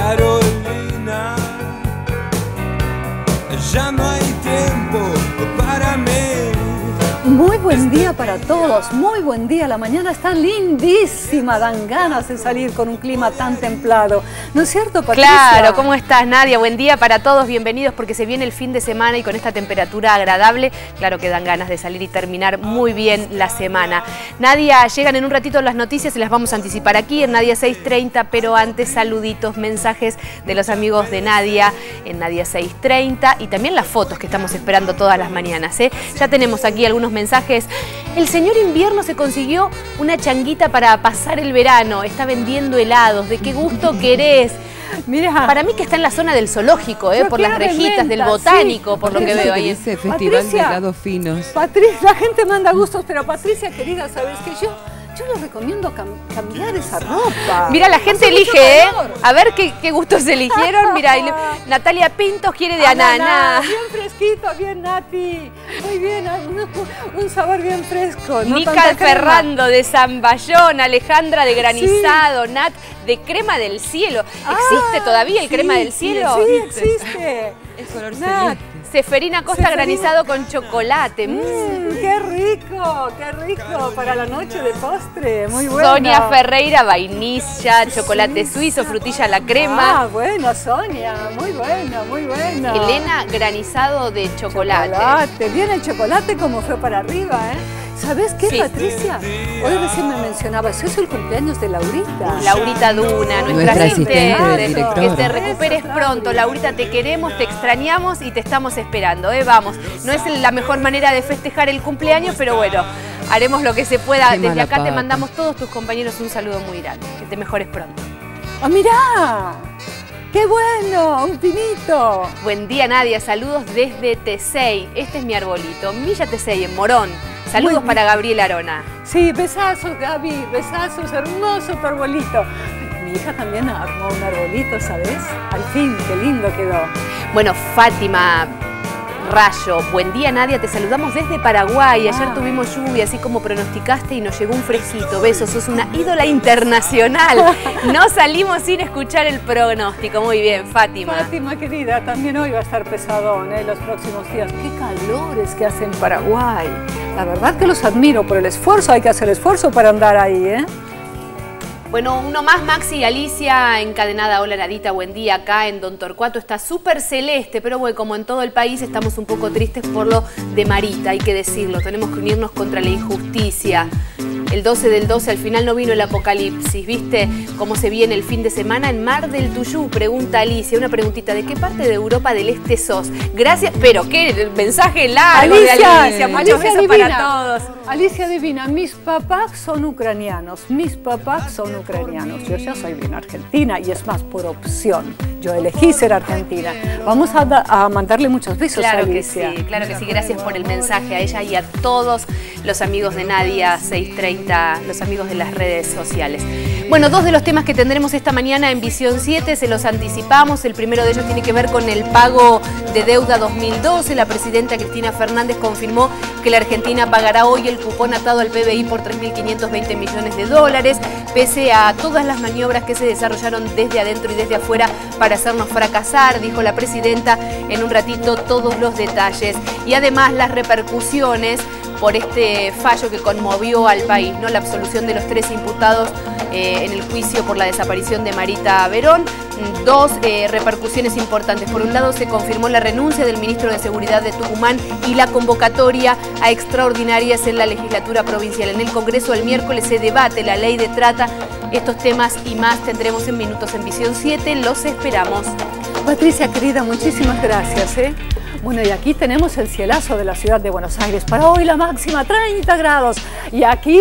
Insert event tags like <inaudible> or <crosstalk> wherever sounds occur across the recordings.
Carolina. Ya no hay Muy buen día para todos, muy buen día. La mañana está lindísima, dan ganas de salir con un clima tan templado. ¿No es cierto, Patricia? Claro, ¿cómo estás, Nadia? Buen día para todos, bienvenidos porque se viene el fin de semana y con esta temperatura agradable, claro que dan ganas de salir y terminar muy bien la semana. Nadia, llegan en un ratito las noticias y las vamos a anticipar aquí en Nadia 630, pero antes saluditos, mensajes de los amigos de Nadia en Nadia 630 y también las fotos que estamos esperando todas las mañanas. ¿eh? Ya tenemos aquí algunos mensajes. El señor invierno se consiguió una changuita para pasar el verano, está vendiendo helados, ¿de qué gusto querés? Mira, Para mí que está en la zona del zoológico, ¿eh? Por las rejitas del botánico, sí. por lo que veo ahí. Ese festival Patricia. de helados finos. Patricia, la gente manda gustos, pero Patricia, querida, ¿sabes que yo, yo les recomiendo cam- cambiar esa ropa. Mira, la gente Hace elige, ¿eh? A ver qué, qué gustos eligieron. Mira, <laughs> Natalia Pintos quiere de ananá. Bien fresquito, bien nati. Muy bien, un, un sabor bien fresco. no crema. Ferrando de Zamballón, Alejandra de Granizado, Nat de Crema del Cielo. ¿Existe Ah, todavía el sí, Crema del Cielo? Sí, existe. Es color Nat, celeste. Seferina Costa Seferina. granizado con chocolate. Mm. Mm, qué rico, qué rico para la noche de postre, muy bueno. Sonia Ferreira, vainilla, chocolate suizo, frutilla a la Ah, crema. bueno, Sonia, muy buena, muy buena. Elena granizado de chocolate. Chocolate, bien el chocolate como fue para arriba, ¿eh? ¿Sabes qué, Sí. Patricia? Hoy recién me mencionabas, es el cumpleaños de Laurita. Laurita Duna, nuestra, Nuestra asistente. asistente del director. Que te recuperes pronto, Lauri. Laurita, te queremos, te extrañamos y te estamos esperando, ¿eh? Vamos, no es la mejor manera de festejar el cumpleaños, pero bueno, haremos lo que se pueda. Qué Desde acá te mandamos todos tus compañeros un saludo muy grande. Que te mejores pronto. ¡Ah, mirá! ¡Qué bueno! ¡Un pinito! Buen día, Nadia. Saludos desde Tesey. Este es mi arbolito. Milla Tesey, en Morón. Saludos para Gabriel Arona. Sí, besazos, Gaby, besazos, hermoso tu arbolito. Mi hija también armó un arbolito, ¿sabes? Al fin, qué lindo quedó. Bueno, Fátima Rayo, buen día Nadia, te saludamos desde Paraguay. Ayer Ah. tuvimos lluvia, así como pronosticaste, y nos llegó un fresquito. Besos, sos una ídola internacional. <laughs> No salimos sin escuchar el pronóstico. Muy bien, Fátima. Fátima, querida, también hoy va a estar pesadón ¿eh? los próximos días. ¡Qué calores que hace en Paraguay! La verdad que los admiro por el esfuerzo, hay que hacer esfuerzo para andar ahí, ¿eh? Bueno, uno más, Maxi y Alicia, encadenada. Hola Nadita, buen día. Acá en Don Torcuato está súper celeste, pero bueno, como en todo el país estamos un poco tristes por lo de Marita, hay que decirlo. Tenemos que unirnos contra la injusticia. El 12 del 12 al final no vino el apocalipsis, ¿viste cómo se viene el fin de semana en Mar del Tuyú? Pregunta Alicia, una preguntita, ¿de qué parte de Europa del Este sos? Gracias, pero qué mensaje largo de Alicia, muchos besos para todos. Alicia Divina, mis papás son ucranianos, mis papás son ucranianos. Yo ya soy bien argentina y es más por opción. Yo elegí ser argentina. Vamos a, da- a mandarle muchos besos a Claro que Alicia. sí, claro que sí. Gracias por el mensaje a ella y a todos los amigos de Nadia 630, los amigos de las redes sociales. Bueno, dos de los temas que tendremos esta mañana en Visión 7 se los anticipamos. El primero de ellos tiene que ver con el pago de deuda 2012. La presidenta Cristina Fernández confirmó que la Argentina pagará hoy el cupón atado al PBI por 3.520 millones de dólares, pese a todas las maniobras que se desarrollaron desde adentro y desde afuera para hacernos fracasar, dijo la presidenta en un ratito todos los detalles. Y además las repercusiones por este fallo que conmovió al país, ¿no? La absolución de los tres imputados eh, en el juicio por la desaparición de Marita Verón. Mm, Dos eh, repercusiones importantes. Por un lado, se confirmó la renuncia del ministro de Seguridad de Tucumán y la convocatoria a extraordinarias en la legislatura provincial. En el Congreso el miércoles se debate la ley de trata. Estos temas y más tendremos en Minutos en Visión 7. Los esperamos. Patricia, querida, muchísimas gracias. ¿eh? Bueno, y aquí tenemos el cielazo de la ciudad de Buenos Aires. Para hoy la máxima 30 grados. Y aquí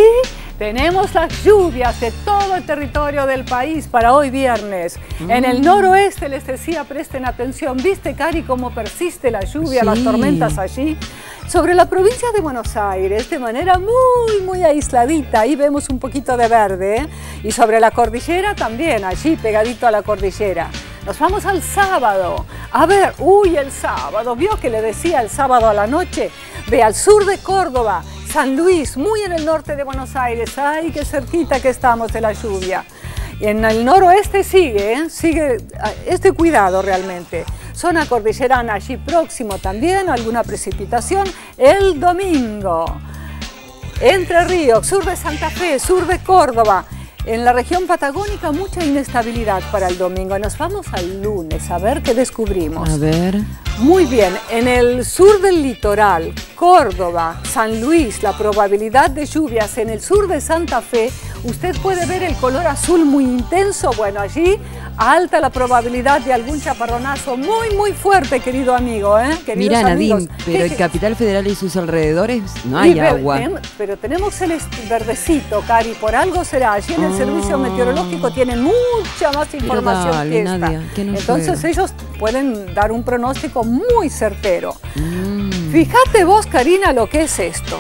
tenemos las lluvias de todo el territorio del país para hoy viernes. En el noroeste les decía, presten atención. ¿Viste, Cari, cómo persiste la lluvia, las Sí. tormentas allí? Sobre la provincia de Buenos Aires, de manera muy, muy aisladita, ahí vemos un poquito de verde. ¿eh? Y sobre la cordillera también, allí pegadito a la cordillera. Nos vamos al sábado. A ver, uy, el sábado. ¿Vio que le decía el sábado a la noche? Ve al sur de Córdoba, San Luis, muy en el norte de Buenos Aires. Ay, qué cerquita que estamos de la lluvia. En el noroeste sigue, ¿eh? sigue ah, este cuidado realmente. Zona cordillerana allí próximo también, alguna precipitación el domingo. Entre Ríos, sur de Santa Fe, sur de Córdoba. En la región patagónica mucha inestabilidad para el domingo. Nos vamos al lunes a ver qué descubrimos. A ver. Muy bien, en el sur del litoral, Córdoba, San Luis, la probabilidad de lluvias en el sur de Santa Fe, usted puede ver el color azul muy intenso. Bueno, allí alta la probabilidad de algún chaparronazo muy, muy fuerte, querido amigo. ¿eh? Queridos. Nadine, pero ¿Qué- en Capital Federal y sus alrededores no hay agua. pero tenemos el verdecito, Cari, por algo será. Allí en el Ah. servicio meteorológico tienen mucha más información dale, que esta. Nadia, que no Entonces ellos pueden dar un pronóstico muy certero. Mm. Fíjate vos, Karina, lo que es esto.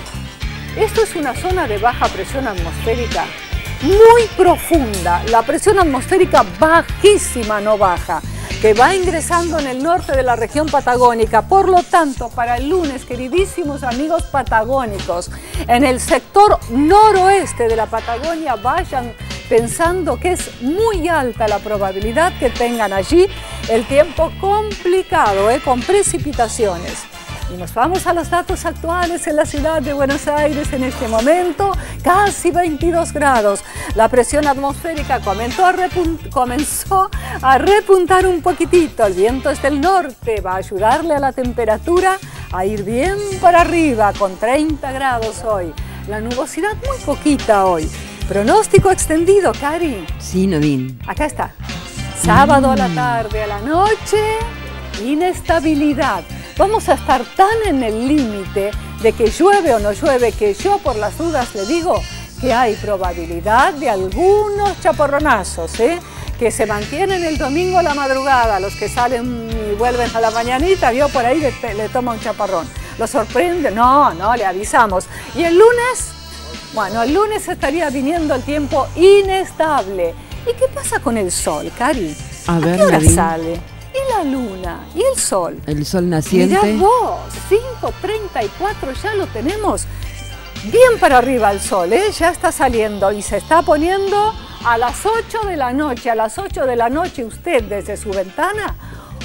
Esto es una zona de baja presión atmosférica muy profunda. La presión atmosférica bajísima, no baja, que va ingresando en el norte de la región patagónica. Por lo tanto, para el lunes, queridísimos amigos patagónicos, en el sector noroeste de la Patagonia vayan pensando que es muy alta la probabilidad que tengan allí el tiempo complicado, ¿eh? con precipitaciones. Y nos vamos a los datos actuales en la ciudad de Buenos Aires en este momento, casi 22 grados. La presión atmosférica comenzó a, repun- comenzó a repuntar un poquitito. El viento es del norte, va a ayudarle a la temperatura a ir bien para arriba, con 30 grados hoy. La nubosidad muy poquita hoy. Pronóstico extendido, Cari. Sí, Nadine. Acá está. Sábado a la tarde, a la noche, inestabilidad. Vamos a estar tan en el límite de que llueve o no llueve que yo por las dudas le digo que hay probabilidad de algunos chaporronazos, ¿eh? que se mantienen el domingo a la madrugada, los que salen y vuelven a la mañanita, vio por ahí le, le toma un chaparrón. ¿Lo sorprende? No, no, le avisamos. Y el lunes, bueno, el lunes estaría viniendo el tiempo inestable. ¿Y qué pasa con el sol, Cari? A ver, qué hora Nadine. sale? ¿Y la luna? ¿Y el sol? El sol Mirá naciente. vos, 5.34 ya lo tenemos bien para arriba el sol, ¿eh? ya está saliendo y se está poniendo a las 8 de la noche. A las 8 de la noche usted desde su ventana,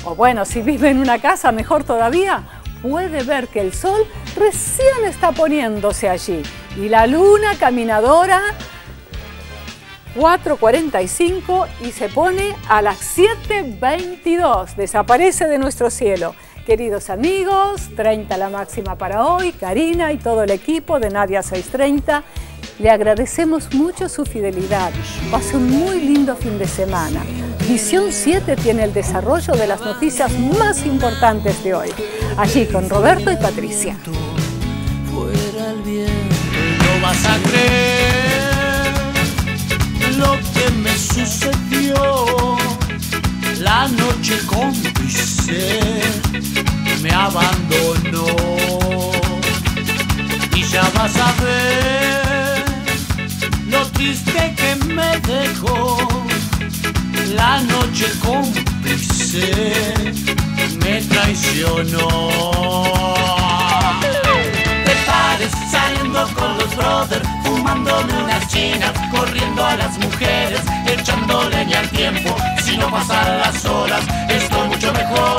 o bueno, si vive en una casa, mejor todavía, puede ver que el sol recién está poniéndose allí. Y la luna caminadora 4.45 y se pone a las 7.22. Desaparece de nuestro cielo. Queridos amigos, 30 la máxima para hoy. Karina y todo el equipo de Nadia 630. Le agradecemos mucho su fidelidad. Pase un muy lindo fin de semana. Visión 7 tiene el desarrollo de las noticias más importantes de hoy. Allí con Roberto y Patricia. fuera el viento no vas a creer lo que me sucedió la noche cómplice me abandonó. Y ya vas a ver lo triste que me dejó la noche cómplice me traicionó. Te pares saliendo con los brothers, fumándome unas chinas, corriendo a las mujeres, echando leña al tiempo. Si no pasan las horas, estoy mucho mejor.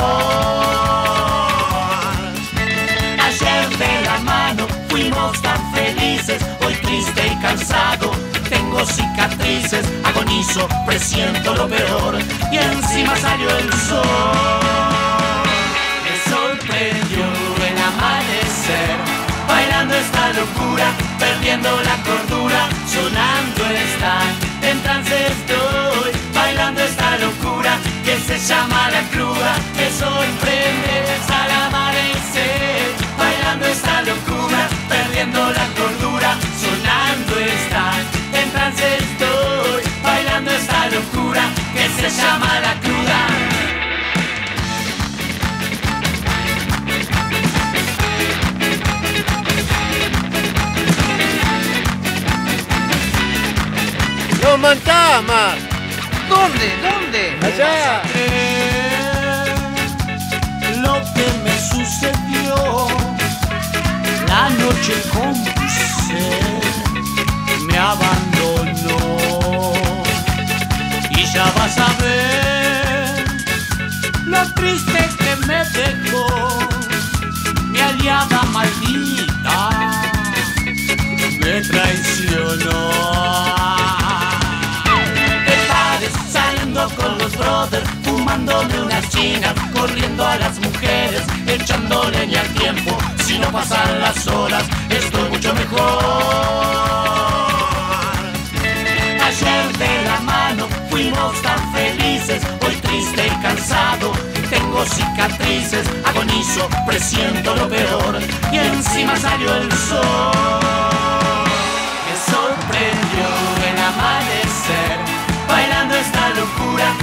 Ayer de la mano fuimos tan felices, hoy triste y cansado. Tengo cicatrices, agonizo, presiento lo peor y encima salió el sol. Me sorprendió el amanecer, bailando esta locura, perdiendo la sonando esta, en trance estoy, bailando esta locura que se llama la cruda, mantás más! ¿Dónde? ¿Dónde? ¡Allá! lo que me sucedió la noche cómplice me abandonó vas a ver lo triste que me dejó mi aliada maldita corriendo a las mujeres, echando leña al tiempo. Si no pasan las horas, estoy mucho mejor. Ayer de la mano fuimos tan felices, hoy triste y cansado. Tengo cicatrices, agonizo, presiento lo peor y encima salió el sol. Me sorprendió el amanecer, bailando esta locura